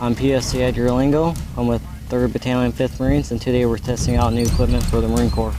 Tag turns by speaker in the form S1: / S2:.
S1: I'm PFC Edgar I'm with 3rd Battalion, 5th Marines, and today we're testing out new equipment for the Marine Corps.